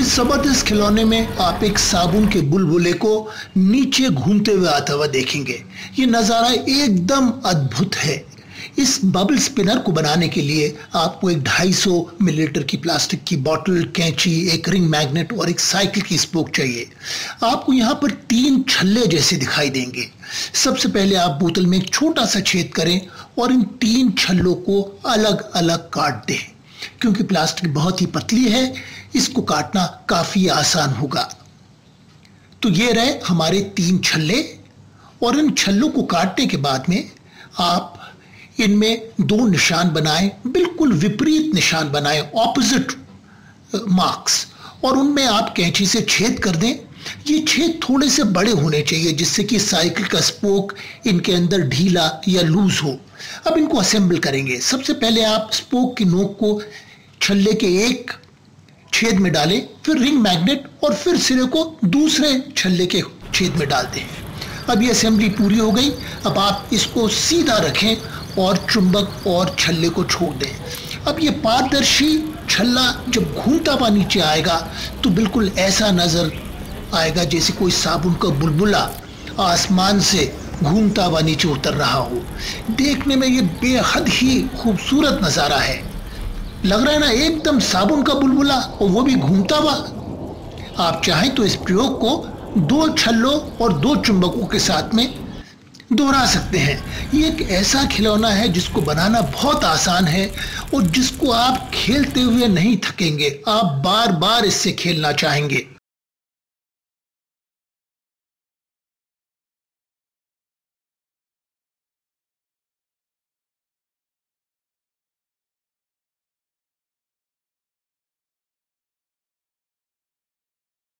इस ज़बरदस्त खिलौने में आप एक साबुन के बुलबुले को नीचे घूमते हुए आता हुआ देखेंगे। ये नज़ारा एकदम अद्भुत है। इस बबल स्पिनर को बनाने के लिए आपको एक 250 मिलीलीटर की प्लास्टिक की बोतल कैंची, एक रिंग मैग्नेट और एक साइकिल की स्पोक चाहिए। आपको यहाँ पर तीन छल्ले जैसे दिखाई देंगे। सबसे पहले आप बोतल में एक छोटा सा छेद करें और इन तीन छल्लों को अलग अलग काट दें। क्योंकि प्लास्टिक बहुत ही पतली है, इसको काटना काफ़ी आसान होगा। तो ये रहे हमारे तीन छल्ले, और इन छल्लों को काटने के बाद में आप इनमें दो निशान बनाएँ, बिल्कुल विपरीत निशान बनाएँ ऑपोजिट मार्क्स और उनमें आप कैंची से छेद कर दें। ये छेद थोड़े से बड़े होने चाहिए, जिससे कि साइकिल का स्पोक इनके अंदर ढीला या लूज हो। अब इनको असेंबल करेंगे। सबसे पहले आप स्पोक की नोक को छल्ले के एक छेद में डालें, फिर रिंग मैग्नेट और फिर सिरे को दूसरे छल्ले के छेद में डालते हैं। अब ये असेंबली पूरी हो गई। अब आप इसको सीधा रखें और चुंबक और छल्ले को छोड़ दें। अब ये पारदर्शी छल्ला जब घूमता हुआ नीचे आएगा तो बिल्कुल ऐसा नज़र आएगा जैसे कोई साबुन का बुलबुला आसमान से घूमता हुआ नीचे उतर रहा हो। देखने में ये बेहद ही खूबसूरत नज़ारा है। लग रहा है ना, एकदम साबुन का बुलबुला, और वो भी घूमता हुआ। आप चाहें तो इस प्रयोग को दो छल्लों और दो चुंबकों के साथ में दोहरा सकते हैं। ये एक ऐसा खिलौना है जिसको बनाना बहुत आसान है और जिसको आप खेलते हुए नहीं थकेंगे। आप बार बार इससे खेलना चाहेंगे।